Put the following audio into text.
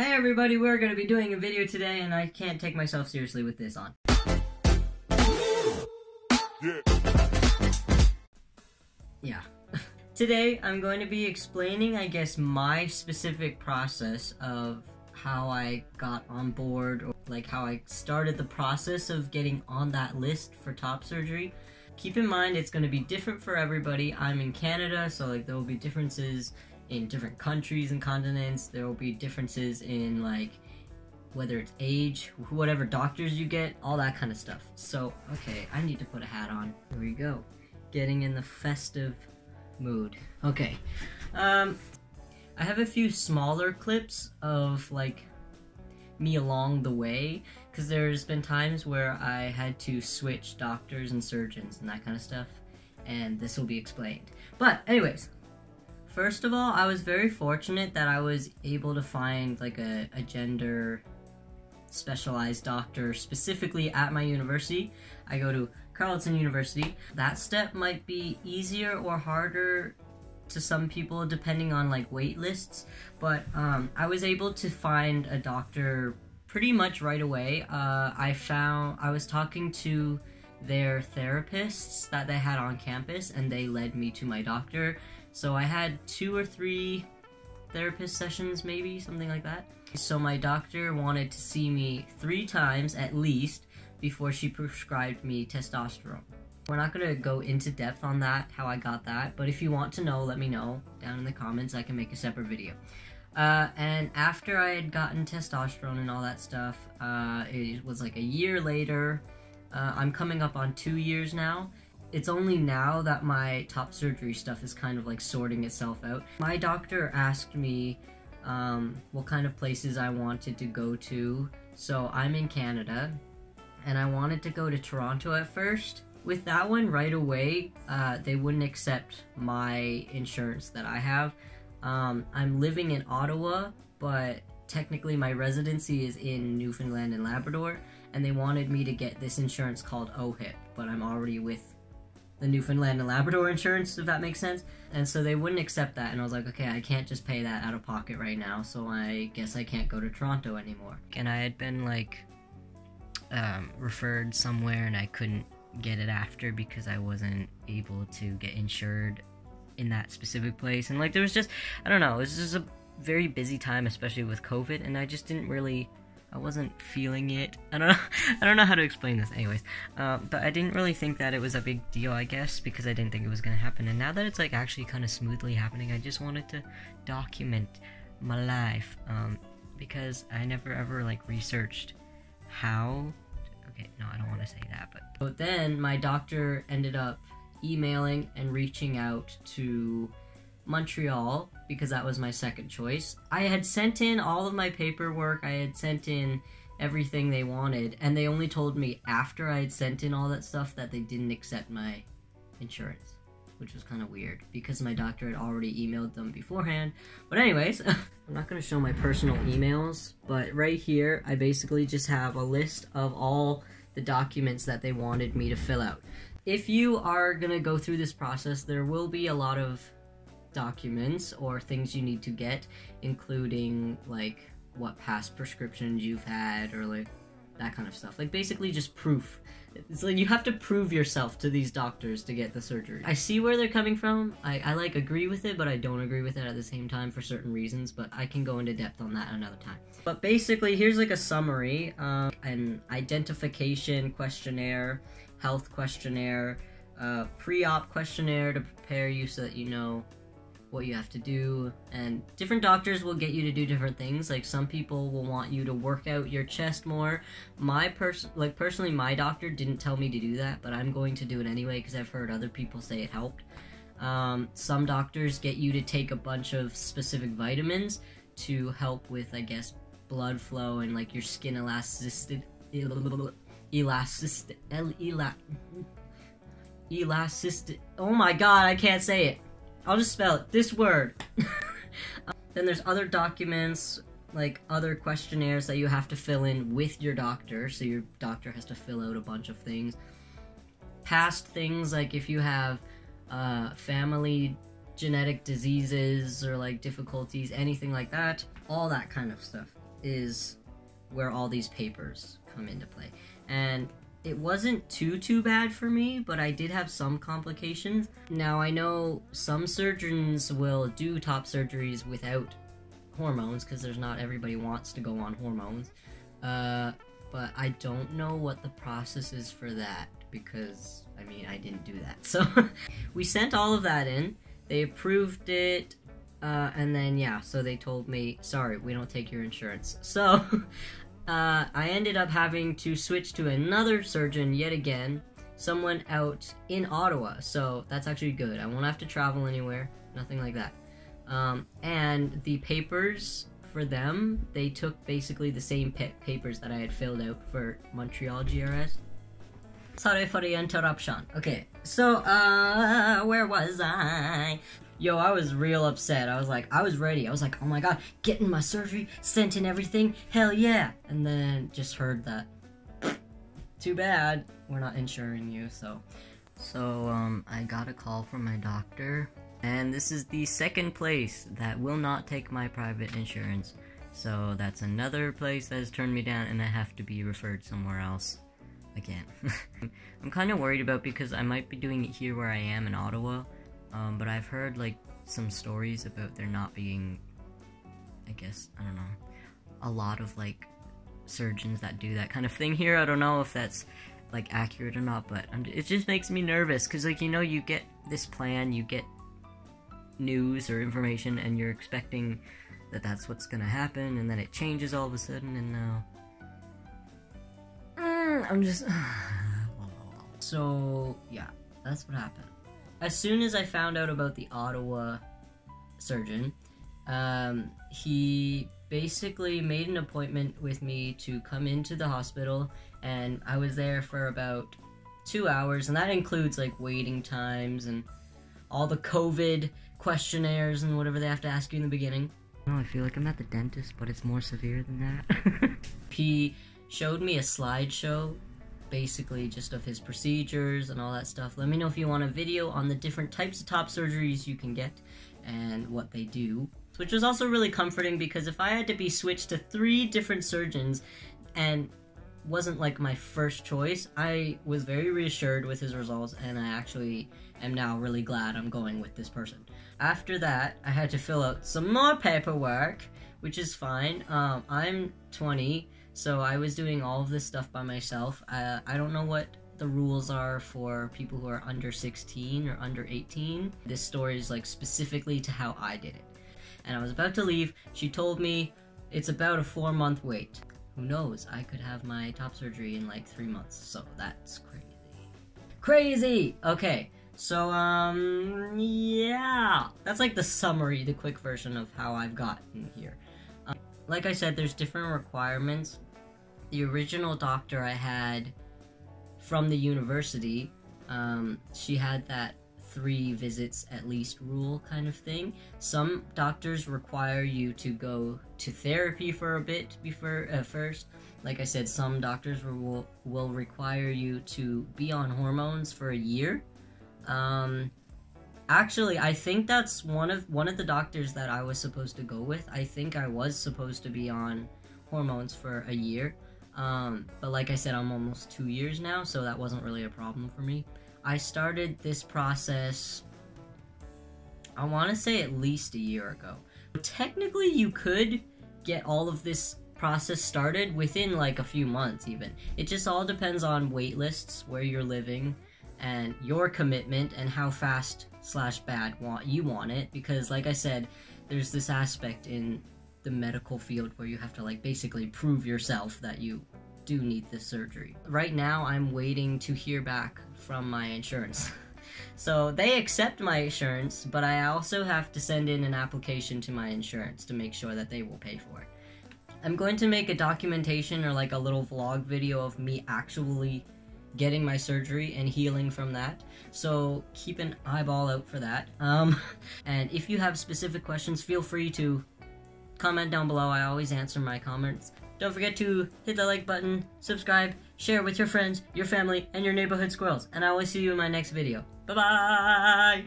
Hey everybody, we're going to be doing a video today and I can't take myself seriously with this on. Yeah. today I'm going to be explaining, I guess, my specific process of how I got on board or like how I started the process of getting on that list for top surgery. Keep in mind it's going to be different for everybody. I'm in Canada, so like there will be differences in different countries and continents. There will be differences in like whether it's age, whatever doctors you get, all that kind of stuff. So, okay, I need to put a hat on. Here we go. Getting in the festive mood. Okay. Um I have a few smaller clips of like me along the way because there's been times where I had to switch doctors and surgeons and that kind of stuff and this will be explained. But anyways, first of all, I was very fortunate that I was able to find like a, a gender specialized doctor specifically at my university. I go to Carleton University. That step might be easier or harder to some people depending on like wait lists, but um, I was able to find a doctor pretty much right away. Uh, I found I was talking to their therapists that they had on campus, and they led me to my doctor. So I had two or three therapist sessions, maybe something like that. So my doctor wanted to see me three times at least before she prescribed me testosterone. We're not to go into depth on that, how I got that, but if you want to know, let me know down in the comments. I can make a separate video. Uh, and after I had gotten testosterone and all that stuff, uh, it was like a year later. Uh, I'm coming up on two years now. It's only now that my top surgery stuff is kind of like sorting itself out. My doctor asked me um, what kind of places I wanted to go to. So I'm in Canada, and I wanted to go to Toronto at first. With that one right away, uh, they wouldn't accept my insurance that I have. Um, I'm living in Ottawa, but technically my residency is in Newfoundland and Labrador, and they wanted me to get this insurance called OHIP, but I'm already with the Newfoundland and Labrador insurance, if that makes sense. And so they wouldn't accept that, and I was like, okay, I can't just pay that out of pocket right now, so I guess I can't go to Toronto anymore. And I had been like um, referred somewhere, and I couldn't get it after because I wasn't able to get insured in that specific place. And like there was just I don't know, it was just a very busy time, especially with COVID, and I just didn't really I wasn't feeling it. I don't know. I don't know how to explain this. Anyways, uh, but I didn't really think that it was a big deal. I guess because I didn't think it was gonna happen. And now that it's like actually kind of smoothly happening, I just wanted to document my life um, because I never ever like researched how. Okay, no, I don't want to say that. But but then my doctor ended up emailing and reaching out to Montreal because that was my second choice. I had sent in all of my paperwork, I had sent in everything they wanted, and they only told me after I had sent in all that stuff that they didn't accept my insurance, which was kind of weird because my doctor had already emailed them beforehand. But, anyways, I'm not going to show my personal emails, but right here, I basically just have a list of all the documents that they wanted me to fill out if you are going to go through this process, there will be a lot of documents or things you need to get, including like what past prescriptions you've had or like that kind of stuff. Like basically just proof. It's like you have to prove yourself to these doctors to get the surgery. I see where they're coming from. I, I like agree with it, but I don't agree with it at the same time for certain reasons, but I can go into depth on that another time. But basically, here's like a summary, um, an identification questionnaire, health questionnaire, uh, pre-op questionnaire to prepare you so that you know what you have to do and different doctors will get you to do different things. Like some people will want you to work out your chest more. My person like personally my doctor didn't tell me to do that but i'm going to do it anyway because i've heard other people say it helped. Um, some doctors get you to take a bunch of specific vitamins to help with i guess blood flow and like your skin elasticity elasticity elasticity oh my god i can't say it I'll just spell it. This word. then there's other documents, like other questionnaires that you have to fill in with your doctor. So your doctor has to fill out a bunch of things. Past things, like if you have uh, family genetic diseases or like difficulties, anything like that. All that kind of stuff. is where all these papers come into play. And it wasn't too too bad for me, but I did have some complications. Now I know some surgeons will do top surgeries without hormones because there's not everybody wants to go on hormones. Uh, but I don't know what the process is for that because I mean I didn't do that. So we sent all of that in. They approved it. Uh, and then yeah, so they told me, sorry, we don't take your insurance. So uh, I ended up having to switch to another surgeon yet again, someone out in Ottawa. So that's actually good. I won't have to travel anywhere, nothing like that. Um, and the papers for them, they took basically the same pa- papers that I had filled out for Montreal GRS. Sorry for the interruption. Okay, so uh, where was I? Yo, I was real upset. I was like, I was ready. I was like, oh my god, getting my surgery, sent in everything, hell yeah. And then just heard that. Too bad, we're not insuring you, so. So, um, I got a call from my doctor, and this is the second place that will not take my private insurance. So, that's another place that has turned me down, and I have to be referred somewhere else again. I'm kind of worried about because I might be doing it here where I am in Ottawa, um, but I've heard like some stories about there not being, I guess, I don't know, a lot of like surgeons that do that kind of thing here. I don't know if that's like accurate or not, but I'm, it just makes me nervous because like you know you get this plan, you get news or information, and you're expecting that that's what's gonna happen, and then it changes all of a sudden, and now mm, I'm just so yeah, that's what happened as soon as I found out about the Ottawa surgeon, um, he basically made an appointment with me to come into the hospital, and I was there for about two hours, and that includes like waiting times and all the COVID questionnaires and whatever they have to ask you in the beginning. Oh, I feel like I'm at the dentist, but it's more severe than that. he showed me a slideshow basically just of his procedures and all that stuff. Let me know if you want a video on the different types of top surgeries you can get and what they do. Which was also really comforting because if I had to be switched to three different surgeons and wasn't like my first choice, I was very reassured with his results and I actually am now really glad I'm going with this person. After that, I had to fill out some more paperwork, which is fine. Um, I'm 20 so I was doing all of this stuff by myself. Uh, I don't know what the rules are for people who are under 16 or under 18. This story is like specifically to how I did it. And I was about to leave. She told me it's about a four month wait. Who knows? I could have my top surgery in like three months. So that's crazy. Crazy! Okay. So, um, yeah. That's like the summary, the quick version of how I've gotten here like I said, there's different requirements. The original doctor I had from the university, um, she had that three visits at least rule kind of thing. Some doctors require you to go to therapy for a bit before uh, first. Like I said, some doctors will will require you to be on hormones for a year. Um, Actually, I think that's one of one of the doctors that I was supposed to go with. I think I was supposed to be on hormones for a year. Um, but like I said, I'm almost two years now, so that wasn't really a problem for me. I started this process, I want to say at least a year ago. Technically, you could get all of this process started within like a few months, even. It just all depends on wait lists, where you're living, and your commitment, and how fast slash bad want you want it because like I said, there's this aspect in the medical field where you have to like basically prove yourself that you do need this surgery. Right now I'm waiting to hear back from my insurance. so they accept my insurance, but I also have to send in an application to my insurance to make sure that they will pay for it. I'm going to make a documentation or like a little vlog video of me actually getting my surgery and healing from that. So keep an eyeball out for that. Um, and if you have specific questions, feel free to comment down below. I always answer my comments. Don't forget to hit the like button, subscribe, share with your friends, your family, and your neighborhood squirrels. And I will see you in my next video. Bye-bye!